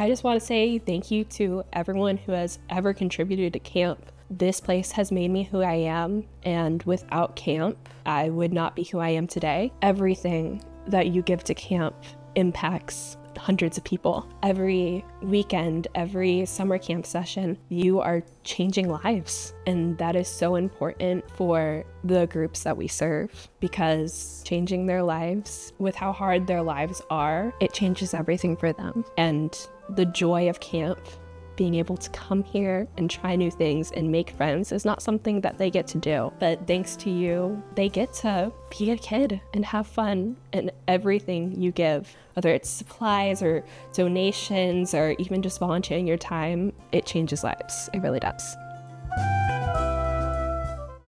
I just want to say thank you to everyone who has ever contributed to camp. This place has made me who I am, and without camp, I would not be who I am today. Everything that you give to camp impacts hundreds of people. Every weekend, every summer camp session, you are changing lives. And that is so important for the groups that we serve because changing their lives with how hard their lives are, it changes everything for them. And the joy of camp being able to come here and try new things and make friends is not something that they get to do. But thanks to you, they get to be a kid and have fun in everything you give. Whether it's supplies or donations or even just volunteering your time, it changes lives. It really does.